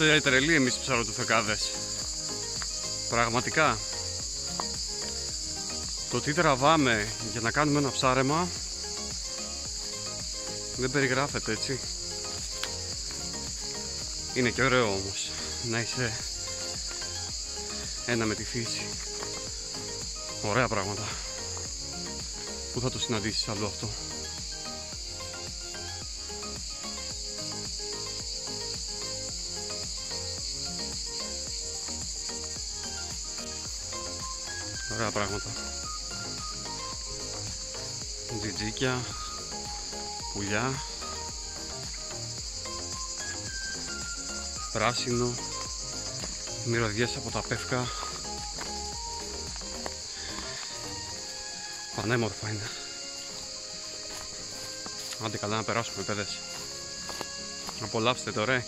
Είμαστε τρελοί εμείς οι ψαροτουφεκάδες. Πραγματικά. Το τι τραβάμε για να κάνουμε ένα ψάρεμα δεν περιγράφεται έτσι. Είναι και ωραίο όμως να είσαι ένα με τη φύση. Ωραία πράγματα. Πού θα το συναντήσεις άλλο αυτό; Ωραία πράγματα. Τζιτζίκια, πουλιά, πράσινο, μυρωδιές από τα πεύκα. Πανέμορφα είναι. Άντε καλά να περάσουμε παιδες. Απολαύστε το ρε.